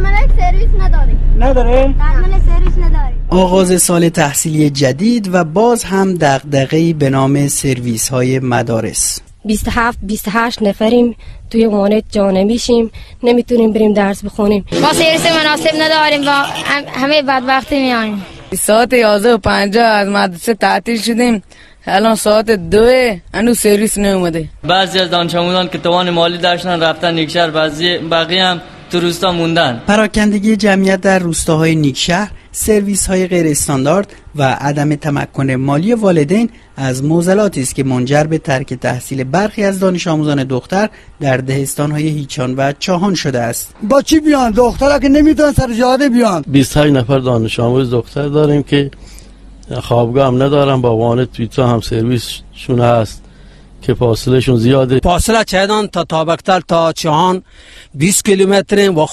ملک سرویس نداره؟ تعمیل سرویس نداریم آغاز سال تحصیلی جدید و باز هم دغدغه‌ای به نام سرویس های مدارس 27 28 نفریم توی وانت جا نمیشیم نمی‌تونیم بریم درس بخونیم. ما سرویس مناسب نداریم و همه بدبختی میانیم ساعت 11 و 50 از مدرسه تعطیل شدیم. الان ساعت دو انو سرویس نیومده بعضی از دانش آموزان که توان مالی داشتن رفتن نیکشهر بعضی بقیه هم تو روستا موندن. پراکندگی جمعیت در روستاهای نیکشهر سرویس های غیر استاندارد و عدم تمکن مالی والدین از موزلاتی است که منجر به ترک تحصیل برخی از دانش آموزان دختر در دهستان های هیچان و چاهان شده است. با چی بیان؟ دخترها که نمی‌تونن سر جاده بیان. 28 نفر دانش آموز دختر داریم که خوابگاه هم ندارن با وانت تویتا هم سرویس شون هست. که فاصله شون زیاده. فاصله چیدان تا تابکتر تا چهان. 20 کیلومتر و